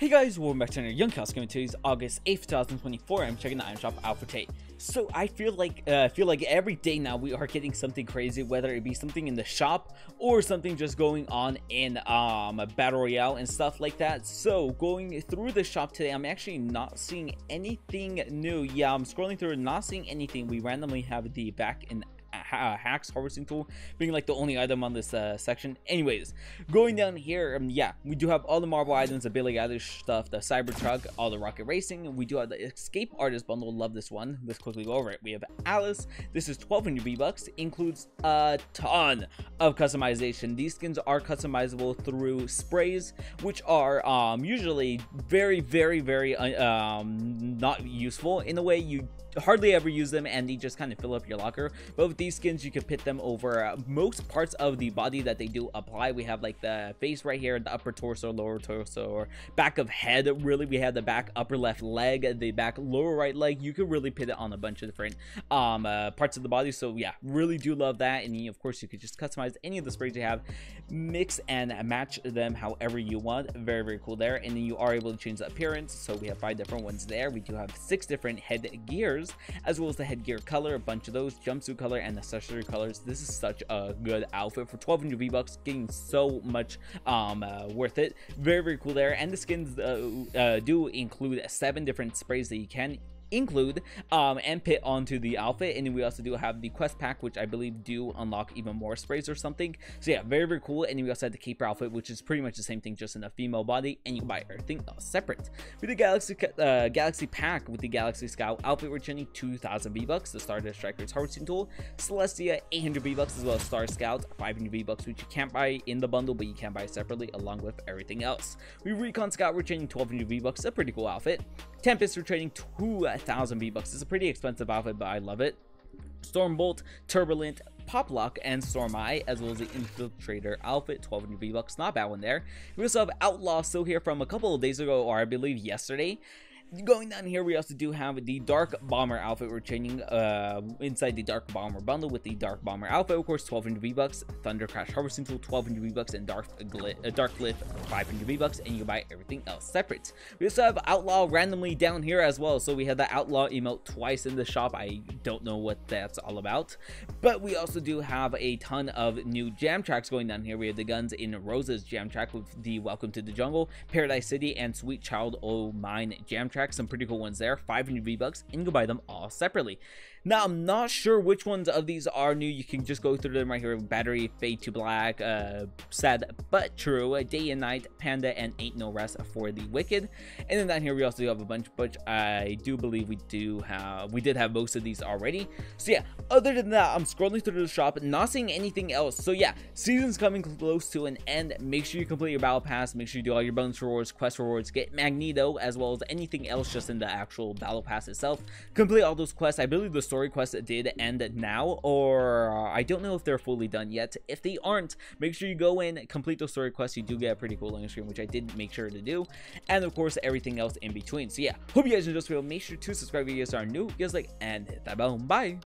Hey guys, welcome back to another Young Chaos Gaming. Today's August 8th, 2024. I'm checking the item shop out for today. So I feel like uh, I feel like every day now we are getting something crazy, whether it be something in the shop or something just going on in um battle royale and stuff like that. So going through the shop today, I'm actually not seeing anything new. Yeah, I'm scrolling through, not seeing anything. We randomly have the back in uh, hacks harvesting tool being like the only item on this uh, section. Anyways going down here um, yeah we do have all the Marvel items the billy gather stuff the cyber truck all the rocket racing. We do have the escape artist bundle. Love this one. Let's quickly go over it. We have Alias. This is 1200 v bucks includes a ton of customization. These skins are customizable through sprays which are um usually very very very uh, um not useful in a way you hardly ever use them and they just kind of fill up your locker. But with these skins you can pit them over uh, most parts of the body that they do apply. We have like the face right here the upper torso lower torso or back of head really. We have the back upper left leg the back lower right leg. You can really pit it on a bunch of different um uh, parts of the body. So yeah really do love that. And of course you could just customize any of the sprays you have mix and match them however you want. Very very cool there. And then you are able to change the appearance. So we have five different ones there. We do have six different head gears colors, as well as the headgear color, a bunch of those, jumpsuit color, and the accessory colors. This is such a good outfit for 1200 V-Bucks, getting so much um, uh, worth it. Very, very cool there. And the skins uh, uh, do include seven different sprays that you can include um, and pit onto the outfit. And then we also do have the quest pack, which I believe do unlock even more sprays or something. So yeah, very, very cool. And then we also have the Keeper outfit, which is pretty much the same thing, just in a female body. And you buy everything else separate. With the Galaxy uh, Galaxy pack with the Galaxy Scout outfit, we're turning 2,000 V-Bucks. The Stardust Striker's Harvesting Tool, Celestia 800 V-Bucks, as well as Star Scout 500 V-Bucks, which you can't buy in the bundle, but you can buy separately along with everything else. We Recon Scout, we're turning 1,200 V-Bucks, a pretty cool outfit. Tempest, we're trading 2,000 V-Bucks. It's a pretty expensive outfit, but I love it. Stormbolt, Turbulent, Poplock, and Stormeye, as well as the Infiltrator outfit, 1200 V-Bucks. Not bad one there. We also have Outlaw still here from a couple of days ago, or I believe yesterday going down here we also do have the dark bomber outfit. We're changing uh inside the dark bomber bundle with the dark bomber outfit. Of course 1200 v bucks thunder crash harvesting tool 1200 v bucks and dark glyph uh, dark glyph 500 v bucks and you can buy everything else separate. We also have outlaw randomly down here as well. So we had the outlaw emote twice in the shop. I don't know what that's all about. But we also do have a ton of new jam tracks going down here. We have the Guns N' Roses' jam track with the welcome to the jungle paradise city and sweet child o mine jam track some pretty cool ones there. 500 v bucks and you can buy them all separately now, I'm not sure which ones of these are new. You can just go through them right here. Battery, Fade to Black, uh, Sad But True, Day and Night, Panda, and Ain't No Rest for the Wicked. And then down here, we also have a bunch, but I do believe we do have, we did have most of these already. So yeah, other than that, I'm scrolling through the shop, not seeing anything else. So yeah, season's coming close to an end. Make sure you complete your Battle Pass. Make sure you do all your bonus rewards, quest rewards, get Magneto, as well as anything else just in the actual Battle Pass itself. Complete all those quests. I believe the story quests did end now, or I don't know if they're fully done yet. If they aren't, make sure you go in, complete those story quests. You do get a pretty cool landing screen, which I did make sure to do. And of course, everything else in between. So yeah, hope you guys enjoyed this video. Make sure to subscribe if you guys are new. Guys like, and hit that bell. Bye.